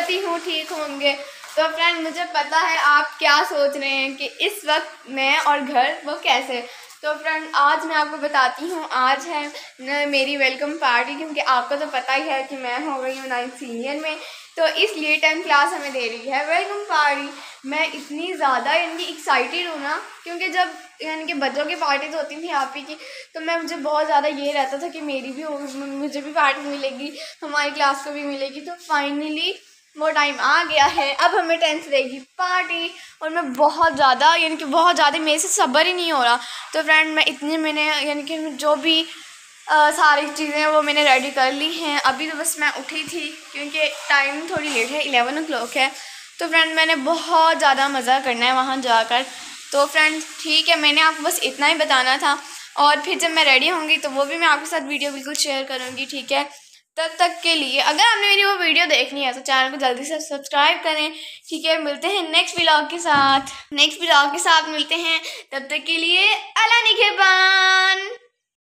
करती हूँ, ठीक होंगे। तो फ्रेंड मुझे पता है आप क्या सोच रहे हैं कि इस वक्त मैं और घर, वो कैसे? तो फ्रेंड आज मैं आपको बताती हूँ, आज है मेरी वेलकम पार्टी क्योंकि आपको तो पता ही है कि मैं हो गई हूँ नाइन्थ सीनियर में। तो इसलिए टेंथ क्लास हमें दे रही है वेलकम पार्टी मैं इतनी ज़्यादा यानी एक्साइटेड हूँ ना, क्योंकि जब यानी कि बच्चों की पार्टीज़ होती थी आप ही की तो मैं, मुझे बहुत ज़्यादा ये रहता था कि मेरी भी मुझे भी पार्टी मिलेगी, हमारी क्लास को भी मिलेगी। तो फाइनली वो टाइम आ गया है। अब हमें टेंथ देगी पार्टी और मैं बहुत ज़्यादा यानी कि बहुत ज़्यादा मेरे से सब्र ही नहीं हो रहा। तो फ्रेंड मैं इतने मैंने यानी कि जो भी आ, सारी चीज़ें वो मैंने रेडी कर ली हैं। अभी तो बस मैं उठी थी क्योंकि टाइम थोड़ी लेट है इलेवन ओ है। तो फ्रेंड मैंने बहुत ज़्यादा मज़ा करना है वहाँ जाकर। तो फ्रेंड ठीक है मैंने आपको बस इतना ही बताना था। और फिर जब मैं रेडी होंगी तो वो भी मैं आपके साथ वीडियो बिल्कुल शेयर करूँगी ठीक है? तब तक के लिए, अगर आपने मेरी वो वीडियो देखनी है तो चैनल को जल्दी से सब्सक्राइब करें। ठीक है, मिलते हैं नेक्स्ट ब्लॉग के साथ। नेक्स्ट ब्लॉग के साथ मिलते हैं। तब तक के लिए अला